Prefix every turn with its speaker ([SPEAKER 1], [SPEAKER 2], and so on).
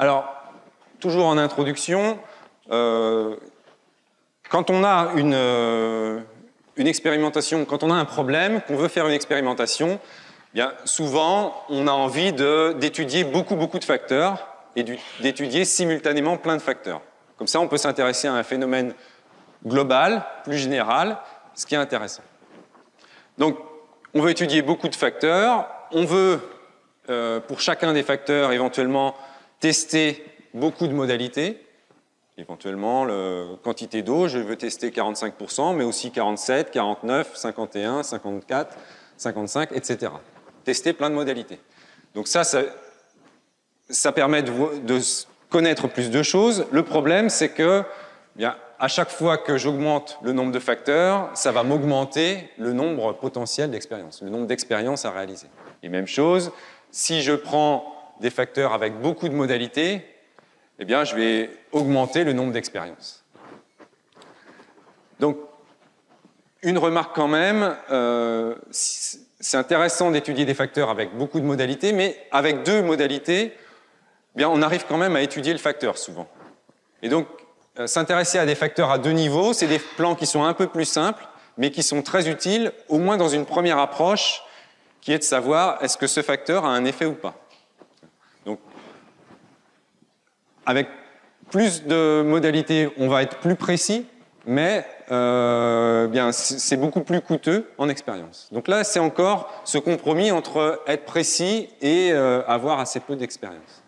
[SPEAKER 1] Alors, toujours en introduction, euh, quand on a une, euh, une, expérimentation, quand on a un problème, qu'on veut faire une expérimentation, eh bien souvent on a envie d'étudier beaucoup beaucoup de facteurs et d'étudier simultanément plein de facteurs. Comme ça, on peut s'intéresser à un phénomène global, plus général, ce qui est intéressant. Donc, on veut étudier beaucoup de facteurs, on veut, euh, pour chacun des facteurs, éventuellement tester beaucoup de modalités. Éventuellement, la quantité d'eau, je veux tester 45%, mais aussi 47, 49, 51, 54, 55, etc. Tester plein de modalités. Donc ça, ça, permet de, connaître plus de choses. Le problème, c'est que bien, à chaque fois que j'augmente le nombre de facteurs, ça va m'augmenter le nombre potentiel d'expériences, le nombre d'expériences à réaliser. Et même chose, si je prends des facteurs avec beaucoup de modalités, eh bien, je vais augmenter le nombre d'expériences. Donc, une remarque quand même, euh, c'est intéressant d'étudier des facteurs avec beaucoup de modalités, mais avec deux modalités, eh bien, on arrive quand même à étudier le facteur souvent. Et donc, euh, s'intéresser à des facteurs à deux niveaux, c'est des plans qui sont un peu plus simples, mais qui sont très utiles, au moins dans une première approche, qui est de savoir est-ce que ce facteur a un effet ou pas. Donc, avec plus de modalités, on va être plus précis, mais euh, c'est beaucoup plus coûteux en expérience. Donc là, c'est encore ce compromis entre être précis et euh, avoir assez peu d'expérience.